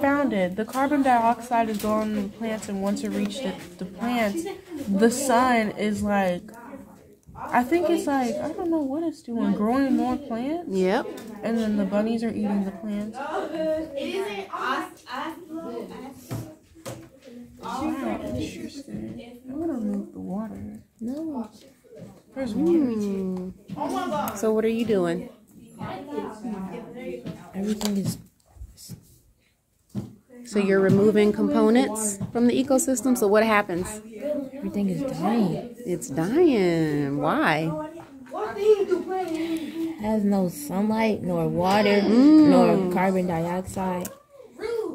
found it. The carbon dioxide is going in the plants, and once it reaches the, the plants, the sun is like, I think it's like, I don't know what it's doing, growing more plants. Yep. And then the bunnies are eating the plants. Wow, interesting. I'm gonna move the water. No. There's water. Hmm. So what are you doing? Everything is So you're removing components from the ecosystem. So what happens? everything is dying. It's dying. Why? Has no sunlight, nor water, mm. nor carbon dioxide,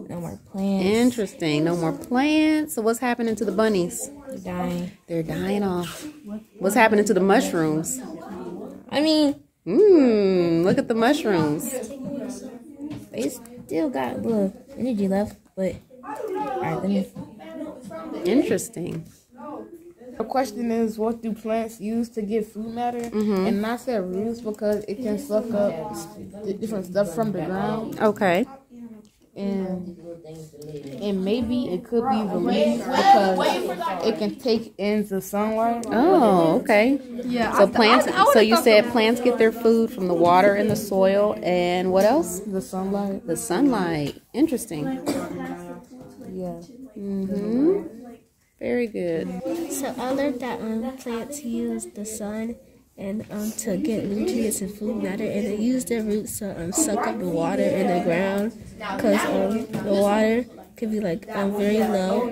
no more plants. Interesting. No more plants. So what's happening to the bunnies? They're dying. They're dying off. What's happening to the mushrooms? I mean, Mmm. Look at the mushrooms. they still got a little energy left, but alright, let me. Interesting. The question is, what do plants use to get food matter? Mm-hmm. And I said roots because it can suck up different stuff from the ground, Okay. And and maybe it could be the leaves because it can take in the sunlight. Oh, okay. Yeah. So plants. So you said plants get their food from the water and the soil, and what else? the sunlight. The sunlight. Interesting. Yeah. Mm-hmm. Very good. So I learned that um, plants use the sun and um, to get nutrients and food matter, and they use their roots to um, suck up the water in the ground, because um, the water can be like um, very low,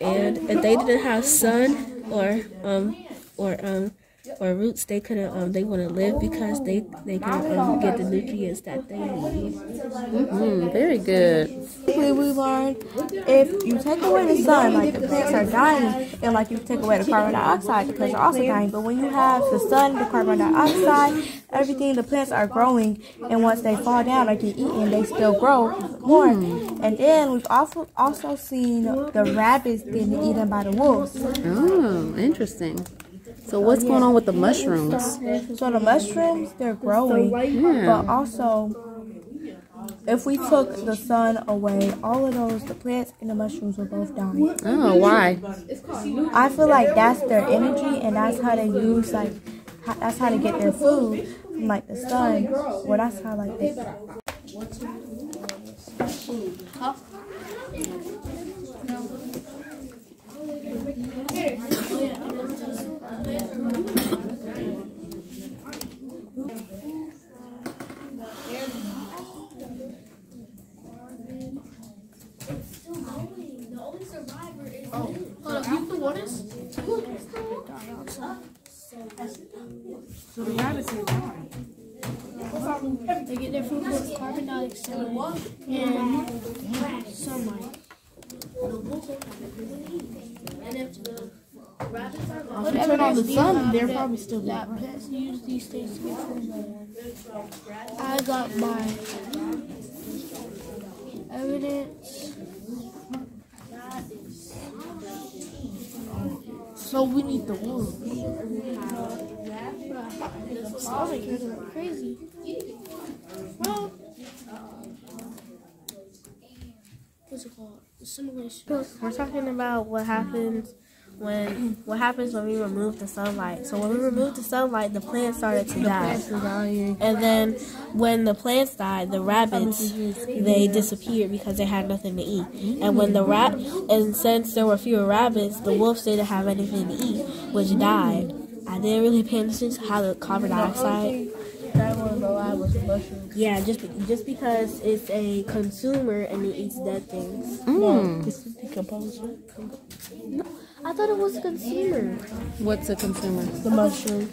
and if they didn't have sun or um or um or roots, they couldn't um they wouldn't live because they they can um, get the nutrients that they need. Mm, very good. We learned if you take away the sun, like the plants are dying, and like you take away the carbon dioxide, the plants are also dying. But when you have the sun, the carbon dioxide, everything, the plants are growing, and once they fall down or get eaten, they still grow more. And then we've also also seen the rabbits getting eaten by the wolves. Oh, interesting. So what's going on with the mushrooms? So the mushrooms, they're growing, Yeah. but hmm. also if we took the sun away, all of those, the plants and the mushrooms will both die. Oh, why? I feel like that's their energy and that's how they use like that's how they get their food from like the sun. Well, that's how like they. Oh. They get their food from carbon dioxide and sunlight. And if the rabbits are gone, Turn on the sun, they're probably still that there. pets use these things to get food. I got my evidence. So we need the wolves. Sounds you're crazy. Well, uh, what's it called? The simulation. We're talking about what happens when what happens when we remove the sunlight. So when we remove the sunlight, the plants started to die. And then when the plants died, the rabbits they disappeared because they had nothing to eat. And when the rat and since there were fewer rabbits, the wolves didn't have anything to eat, which died. I didn't really pay attention to how the carbon dioxide. Mushrooms. Yeah, just just because it's a consumer and it eats dead things. Mm. This is decomposer. No, I thought it was a consumer. What's a consumer? The mushroom.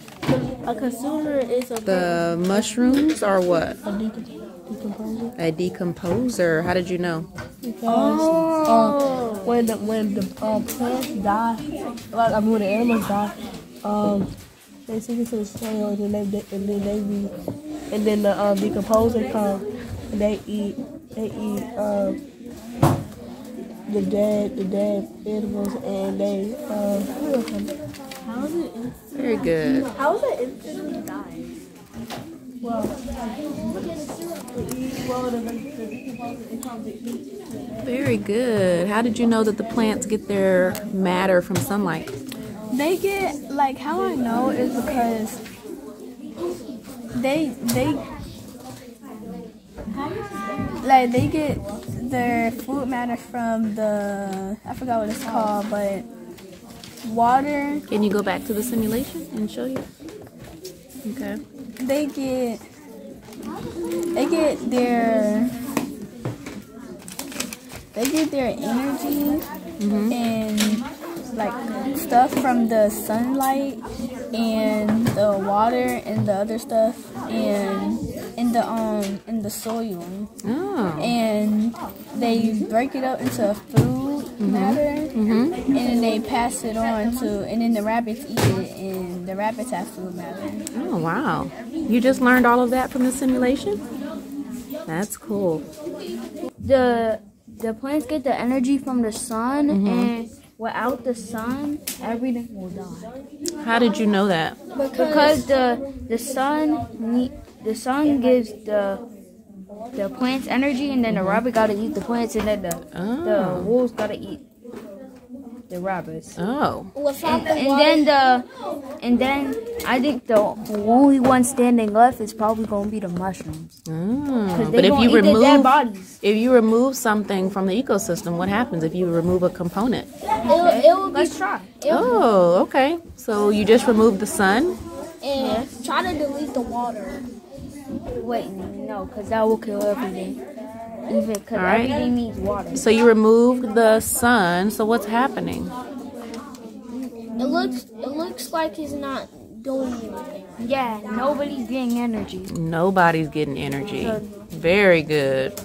A consumer is a The mushrooms are what? A decomposer. A decomposer. How did you know? Because uh, when the when the um, plants die, like I mean when the animals die, um, they sink into the soil and then they and then they be and then the um, decomposer come and they eat they eat um, the dead the dead animals and they um, How is it? Very good. How is it instantly dying? Well, well, the, the decomposing, it comes to eat. Very good. How did you know that the plants get their matter from sunlight? They get like how I know is because they they like they get their food matter from the I forgot what it's called, but water. Can you go back to the simulation and show you? Okay. They get they get their they get their energy mm-hmm. and like stuff from the sunlight and the water and the other stuff and in the um in the soil Oh. and they break it up into food mm-hmm. matter mm-hmm. and then they pass it on to and then the rabbits eat it and the rabbits have food matter Oh, wow. You just learned all of that from the simulation? That's cool. the the plants get the energy from the sun, mm-hmm. and without the sun, everything will die. How did you know that? Because the the sun the sun gives the the plants energy, and then the rabbit gotta eat the plants, and then the the Oh. wolves gotta eat the rabbits. Oh. And, and then the and then I think the only one standing left is probably gonna be the mushrooms. Oh. Cause they But if you eat dead remove bodies. if you remove something from the ecosystem, what happens if you remove a component? it'll, it'll be Let's try. Oh, okay. So you just remove the sun? and try to delete the water Wait, no, because that will kill everything. Even because All right. everything needs water. So you removed the sun. So what's happening? it looks it looks like he's not doing anything Yeah, nobody's getting energy. Nobody's getting energy. Very good.